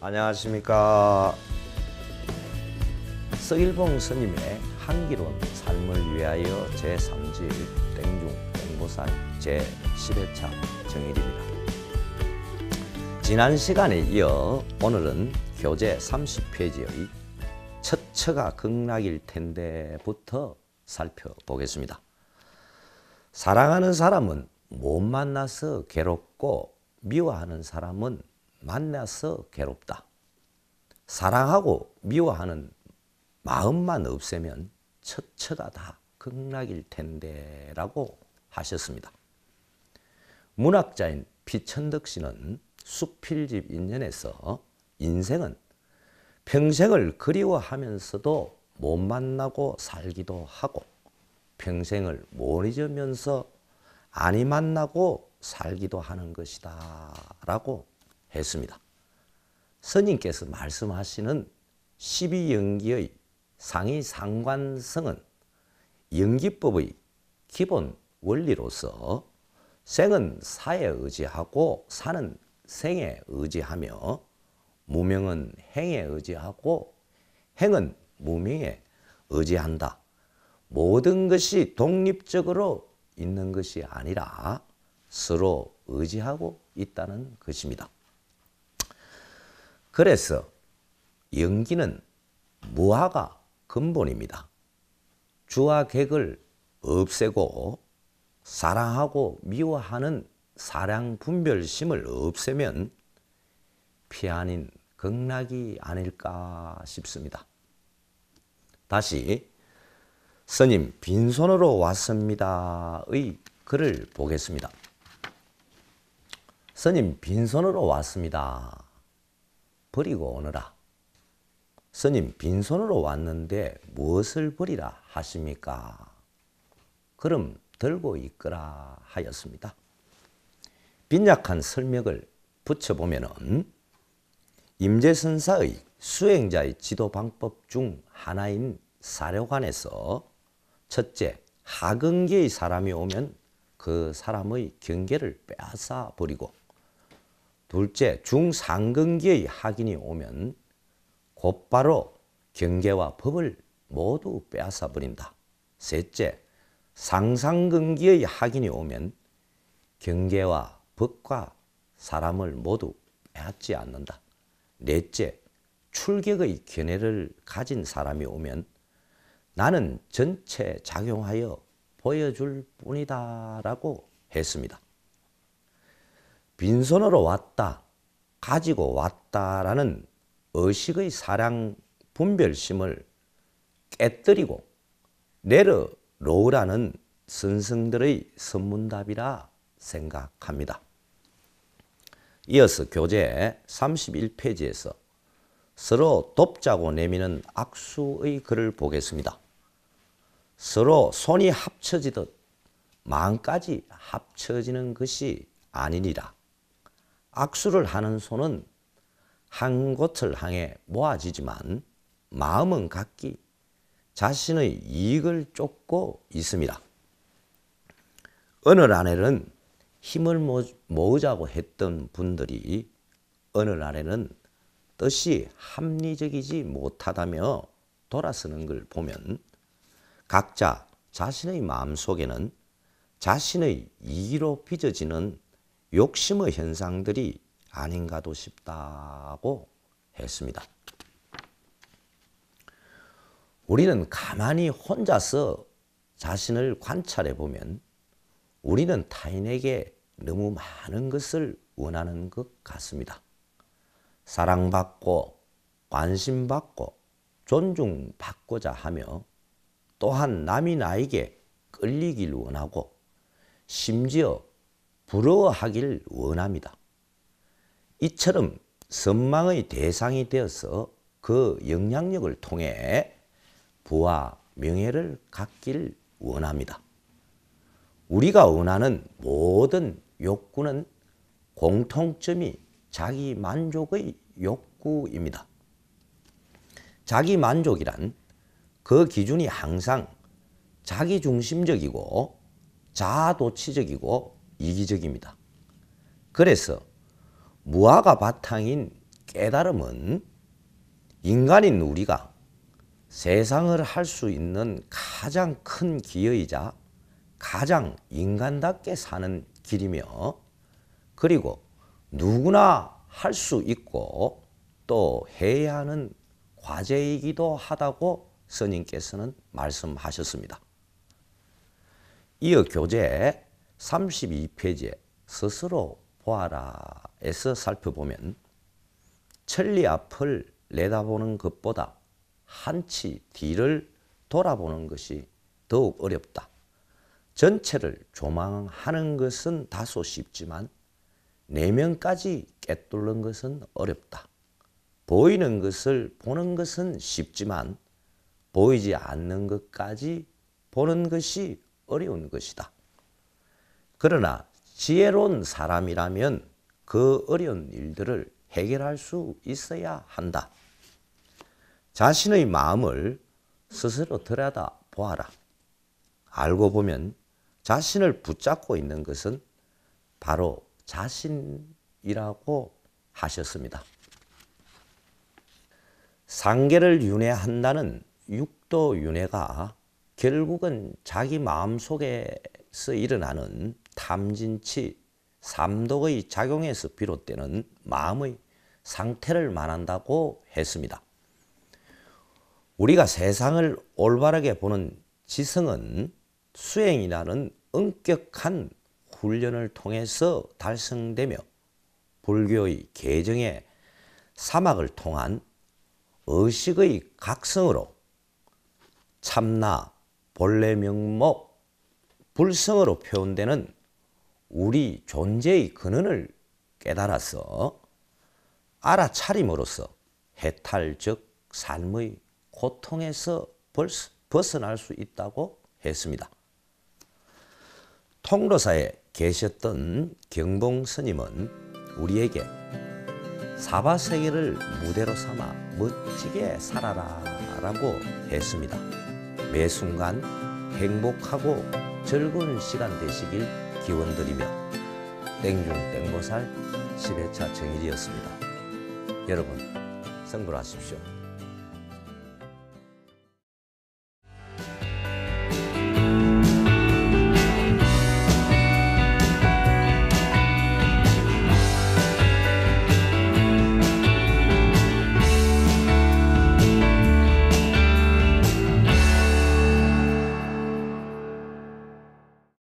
안녕하십니까. 서일봉 스님의 한기론 삶을 위하여 제3지 땡중 땡보살 제10회차 정일입니다. 지난 시간에 이어 오늘은 교재 30페이지의 첫처가 극락일 텐데부터 살펴보겠습니다. 사랑하는 사람은 못 만나서 괴롭고 미워하는 사람은 만나서 괴롭다. 사랑하고 미워하는 마음만 없애면 처처가 다 극락일 텐데 라고 하셨습니다. 문학자인 피천덕 씨는 수필집 인연에서 인생은 평생을 그리워하면서도 못 만나고 살기도 하고 평생을 못 잊으면서 아니 만나고 살기도 하는 것이다 라고 했습니다. 스님께서 말씀하시는 12연기의 상위 상관성은 연기법의 기본 원리로서 생은 사에 의지하고 사는 생에 의지하며 무명은 행에 의지하고 행은 무명에 의지한다. 모든 것이 독립적으로 있는 것이 아니라 서로 의지하고 있다는 것입니다. 그래서 연기는 무화가 근본입니다. 주와 객을 없애고 사랑하고 미워하는 사랑 분별심을 없애면 피아닌 극락이 아닐까 싶습니다. 다시 스님 빈손으로 왔습니다의 글을 보겠습니다. 스님 빈손으로 왔습니다. 버리고 오너라. 스님 빈손으로 왔는데 무엇을 버리라 하십니까? 그럼 들고 있거라 하였습니다. 빈약한 설명을 붙여보면은 임재선사의 수행자의 지도 방법 중 하나인 사료관에서 첫째 하근계의 사람이 오면 그 사람의 경계를 빼앗아 버리고 둘째 중상근계의 학인이 오면 곧바로 경계와 법을 모두 빼앗아 버린다. 셋째 상상근기의 학인이 오면 경계와 법과 사람을 모두 빼앗지 않는다. 넷째 출격의 견해를 가진 사람이 오면 나는 전체 작용하여 보여줄 뿐이다 라고 했습니다. 빈손으로 왔다, 가지고 왔다라는 의식의 사랑 분별심을 깨뜨리고 내려놓으라는 선생들의 선문답이라 생각합니다. 이어서 교재 31페이지에서 서로 돕자고 내미는 악수의 글을 보겠습니다. 서로 손이 합쳐지듯 마음까지 합쳐지는 것이 아니니라. 악수를 하는 손은 한 곳을 향해 모아지지만 마음은 각기 자신의 이익을 쫓고 있습니다. 어느 날에는 힘을 모으자고 했던 분들이 어느 날에는 뜻이 합리적이지 못하다며 돌아서는 걸 보면 각자 자신의 마음 속에는 자신의 이로 빚어지는 욕심의 현상들이 아닌가도 싶다고 했습니다. 우리는 가만히 혼자서 자신을 관찰해 보면 우리는 타인에게 너무 많은 것을 원하는 것 같습니다. 사랑받고 관심받고 존중받고자 하며 또한 남이 나에게 끌리길 원하고 심지어 부러워하길 원합니다. 이처럼 선망의 대상이 되어서 그 영향력을 통해 부와 명예를 갖길 원합니다. 우리가 원하는 모든 욕구는 공통점이 자기 만족의 욕구입니다. 자기 만족이란 그 기준이 항상 자기 중심적이고 자아도취적이고 이기적입니다. 그래서 무화과 바탕인 깨달음은 인간인 우리가 세상을 할 수 있는 가장 큰 기여이자 가장 인간답게 사는 길이며 그리고 누구나 할 수 있고 또 해야 하는 과제이기도 하다고 스님께서는 말씀하셨습니다. 이어 교재 32페이지에 스스로 보아라에서 살펴보면 천리 앞을 내다보는 것보다 한치 뒤를 돌아보는 것이 더욱 어렵다. 전체를 조망하는 것은 다소 쉽지만 내면까지 깨뚫는 것은 어렵다. 보이는 것을 보는 것은 쉽지만 보이지 않는 것까지 보는 것이 어려운 것이다. 그러나 지혜로운 사람이라면 그 어려운 일들을 해결할 수 있어야 한다. 자신의 마음을 스스로 들여다 보아라. 알고 보면 자신을 붙잡고 있는 것은 바로 자신이라고 하셨습니다. 상계를 윤회한다는 육도 윤회가 결국은 자기 마음속에서 일어나는 탐진치 삼독의 작용에서 비롯되는 마음의 상태를 말한다고 했습니다. 우리가 세상을 올바르게 보는 지성은 수행이라는 엄격한 훈련을 통해서 달성되며 불교의 개정의 사막을 통한 의식의 각성으로 참나, 본래 명목, 불성으로 표현되는 우리 존재의 근원을 깨달아서 알아차림으로써 해탈적 삶의 고통에서 벗어날 수 있다고 했습니다. 통로사에 계셨던 경봉 스님은 우리에게 사바 세계를 무대로 삼아 멋지게 살아라 라고 했습니다. 매 순간 행복하고 즐거운 시간 되시길 기원 드리며 땡중 땡보살 10회차 정일이었습니다. 여러분 성불하십시오.